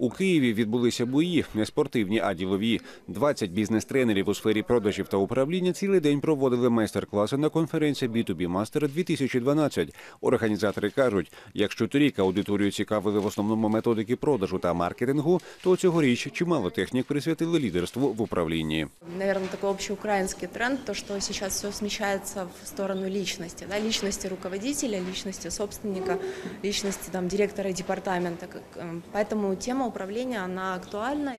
У Києві відбулися бої, не спортивні, а ділові. 20 бізнес-тренерів у сфері продажів та управління цілий день проводили майстер-класи на конференції B2B Master 2012. Організатори кажуть, якщо торік аудиторію цікавили в основному методики продажу та маркетингу, то цьогоріч чимало технік присвятили лідерству в управлінні. Наверное, такой общеукраинский тренд, то, что сейчас все смещается в сторону личности, да, личности руководителя, личности собственника, личности там, директора департамента. Поэтому тема управления, она актуальна.